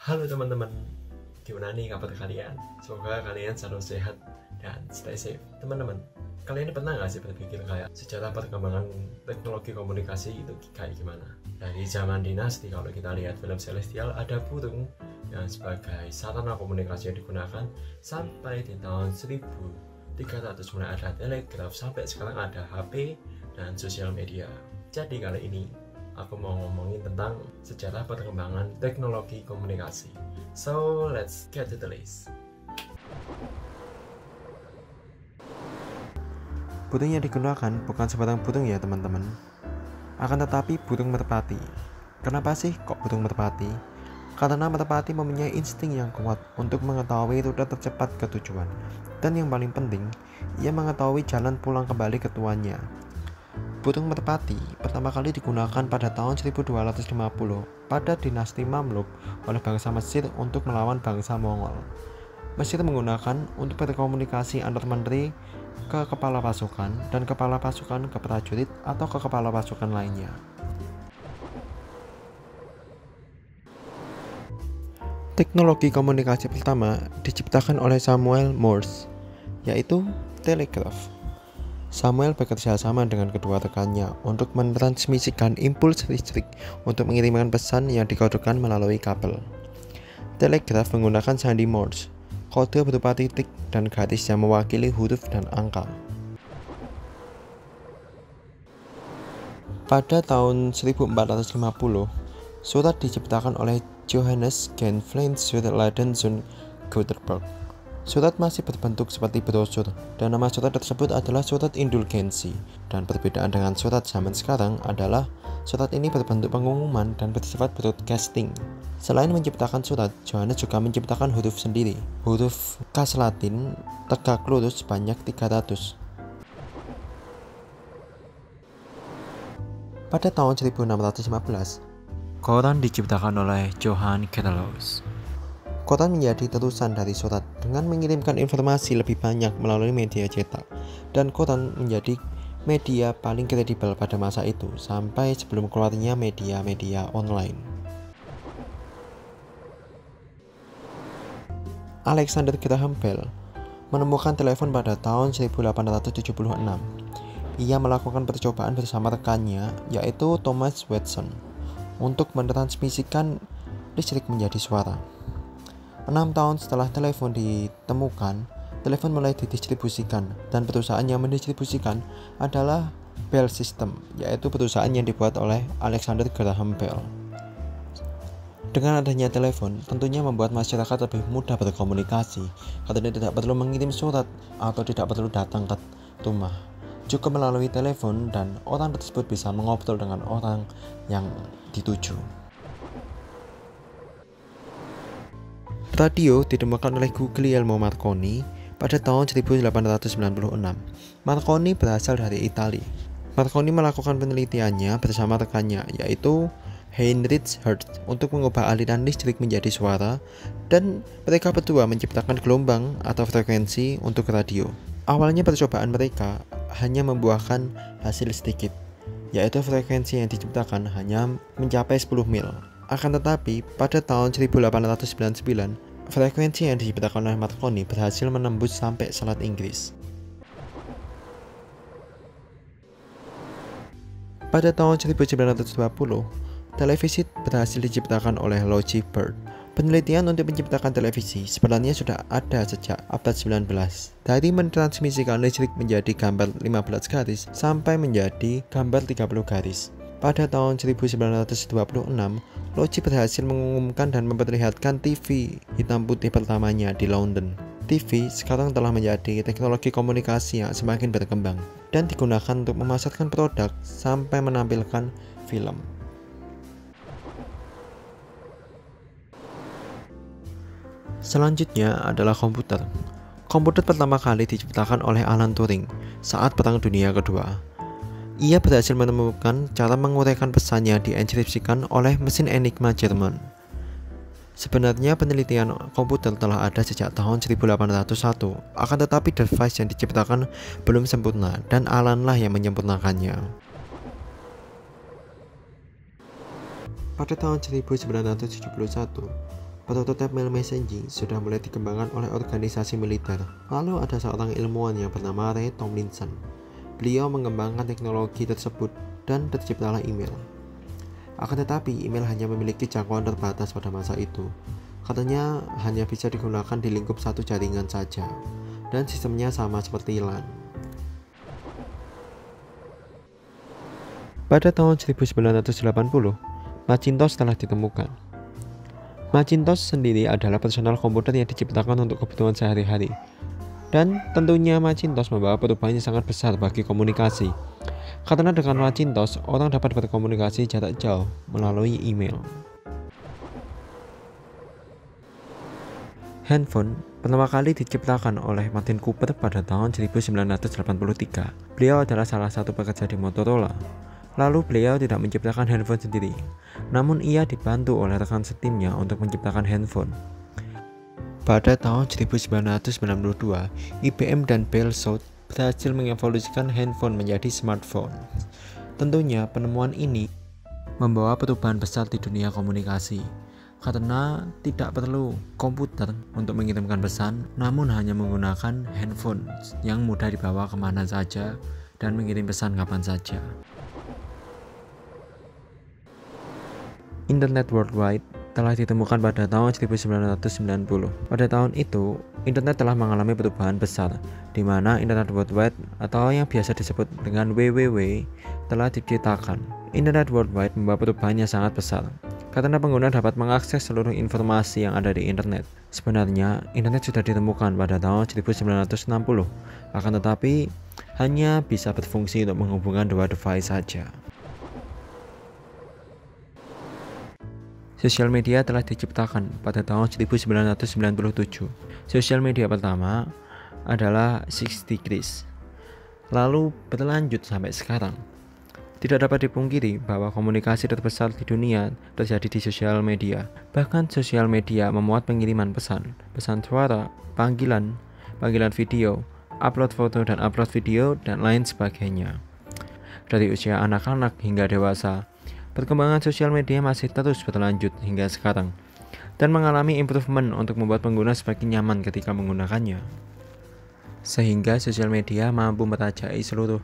Halo teman-teman, gimana nih kabar kalian? Semoga kalian selalu sehat dan stay safe. Teman-teman, kalian pernah nggak sih berpikir kayak sejarah perkembangan teknologi komunikasi itu kayak gimana? Dari zaman dinasti kalau kita lihat film Celestial ada burung yang sebagai sarana komunikasi yang digunakan sampai di tahun 1300 mulai ada telegraf sampai sekarang ada HP dan sosial media. Jadi kali ini aku mau ngomongin tentang sejarah perkembangan teknologi komunikasi. So, let's get to the list. Burung yang digunakan bukan sebarang burung ya teman-teman. Akan tetapi burung merpati. Kenapa sih kok burung merpati? Karena merpati mempunyai insting yang kuat untuk mengetahui rute tercepat ke tujuan. Dan yang paling penting, ia mengetahui jalan pulang kembali ke tuannya Burung merpati pertama kali digunakan pada tahun 1250 pada dinasti Mamluk oleh bangsa Mesir untuk melawan bangsa Mongol. Mesir menggunakan untuk berkomunikasi antar menteri ke kepala pasukan dan kepala pasukan ke prajurit atau ke kepala pasukan lainnya. Teknologi komunikasi pertama diciptakan oleh Samuel Morse, yaitu telegraf. Samuel bekerja sama dengan kedua rekannya untuk mentransmisikan impuls listrik untuk mengirimkan pesan yang dikodekan melalui kabel. Telegraf menggunakan sandi Morse, kode berupa titik dan garis yang mewakili huruf dan angka. Pada tahun 1450, surat diciptakan oleh Johannes Genflin sur Leiden zu Gutenberg Surat masih berbentuk seperti brosur, dan nama surat tersebut adalah surat indulgensi. Dan perbedaan dengan surat zaman sekarang adalah surat ini berbentuk pengumuman dan bersifat broadcasting. Selain menciptakan surat, Johannes juga menciptakan huruf sendiri. Huruf khas Latin tegak lurus sebanyak 300. Pada tahun 1615, koran diciptakan oleh Johann Carolus. Koran menjadi terusan dari surat dengan mengirimkan informasi lebih banyak melalui media cetak dan koran menjadi media paling kredibel pada masa itu sampai sebelum keluarnya media-media online. Alexander Graham Bell menemukan telepon pada tahun 1876. Ia melakukan percobaan bersama rekannya yaitu Thomas Watson untuk mentransmisikan listrik menjadi suara. Enam tahun setelah telepon ditemukan, telepon mulai didistribusikan dan perusahaan yang mendistribusikan adalah Bell System, yaitu perusahaan yang dibuat oleh Alexander Graham Bell. Dengan adanya telepon, tentunya membuat masyarakat lebih mudah berkomunikasi karena tidak perlu mengirim surat atau tidak perlu datang ke rumah. Cukup melalui telepon dan orang tersebut bisa mengobrol dengan orang yang dituju. Radio ditemukan oleh Guglielmo Marconi pada tahun 1896. Marconi berasal dari Italia. Marconi melakukan penelitiannya bersama rekannya yaitu Heinrich Hertz untuk mengubah aliran listrik menjadi suara dan mereka berdua menciptakan gelombang atau frekuensi untuk radio. Awalnya percobaan mereka hanya membuahkan hasil sedikit, yaitu frekuensi yang diciptakan hanya mencapai 10 mil. Akan tetapi, pada tahun 1899, Frekuensi yang diciptakan oleh Marconi berhasil menembus sampai Selat Inggris. Pada tahun 1920, televisi berhasil diciptakan oleh Logie Bird. Penelitian untuk menciptakan televisi sebenarnya sudah ada sejak abad 19. Dari mentransmisikan listrik menjadi gambar 15 garis sampai menjadi gambar 30 garis. Pada tahun 1926, Logi berhasil mengumumkan dan memperlihatkan TV hitam putih pertamanya di London. TV sekarang telah menjadi teknologi komunikasi yang semakin berkembang dan digunakan untuk memasarkan produk sampai menampilkan film. Selanjutnya adalah komputer. Komputer pertama kali diciptakan oleh Alan Turing saat Perang Dunia Kedua ia berhasil menemukan cara menguraikan pesan yang dienkripsikan oleh mesin Enigma Jerman. Sebenarnya penelitian komputer telah ada sejak tahun 1801, akan tetapi device yang diciptakan belum sempurna dan Alan lah yang menyempurnakannya. Pada tahun 1971, prototipe mail messaging sudah mulai dikembangkan oleh organisasi militer. Lalu ada seorang ilmuwan yang bernama Ray Tomlinson. Beliau mengembangkan teknologi tersebut dan terciptalah email. Akan tetapi, email hanya memiliki jangkauan terbatas pada masa itu. Katanya hanya bisa digunakan di lingkup satu jaringan saja, dan sistemnya sama seperti LAN. Pada tahun 1980, Macintosh telah ditemukan. Macintosh sendiri adalah personal komputer yang diciptakan untuk kebutuhan sehari-hari. Dan tentunya Macintosh membawa perubahan yang sangat besar bagi komunikasi. Karena dengan Macintosh, orang dapat berkomunikasi jarak jauh melalui email. Handphone pertama kali diciptakan oleh Martin Cooper pada tahun 1983. Beliau adalah salah satu pekerja di Motorola. Lalu beliau tidak menciptakan handphone sendiri, namun ia dibantu oleh rekan setimnya untuk menciptakan handphone. Pada tahun 1992, IBM dan Bell South berhasil mengevolusikan handphone menjadi smartphone. Tentunya penemuan ini membawa perubahan besar di dunia komunikasi karena tidak perlu komputer untuk mengirimkan pesan namun hanya menggunakan handphone yang mudah dibawa ke mana saja dan mengirim pesan kapan saja. Internet worldwide telah ditemukan pada tahun 1990. Pada tahun itu, internet telah mengalami perubahan besar, di mana internet worldwide atau yang biasa disebut dengan WWW telah diciptakan. Internet worldwide membawa perubahan yang sangat besar, karena pengguna dapat mengakses seluruh informasi yang ada di internet. Sebenarnya, internet sudah ditemukan pada tahun 1960, akan tetapi hanya bisa berfungsi untuk menghubungkan dua device saja. Sosial media telah diciptakan pada tahun 1997. Sosial media pertama adalah Six Degrees, lalu berlanjut sampai sekarang. Tidak dapat dipungkiri bahwa komunikasi terbesar di dunia terjadi di sosial media. Bahkan sosial media memuat pengiriman pesan, pesan suara, panggilan, panggilan video, upload foto dan upload video, dan lain sebagainya. Dari usia anak-anak hingga dewasa, Perkembangan sosial media masih terus berlanjut hingga sekarang dan mengalami improvement untuk membuat pengguna semakin nyaman ketika menggunakannya. Sehingga sosial media mampu merajai seluruh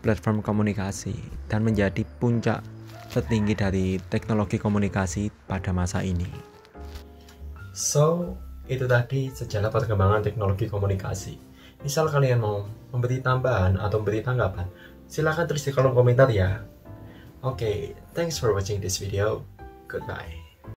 platform komunikasi dan menjadi puncak tertinggi dari teknologi komunikasi pada masa ini. So, itu tadi sejarah perkembangan teknologi komunikasi. Misal kalian mau memberi tambahan atau memberi tanggapan, silahkan tulis di kolom komentar ya. Okay, thanks for watching this video. Goodbye.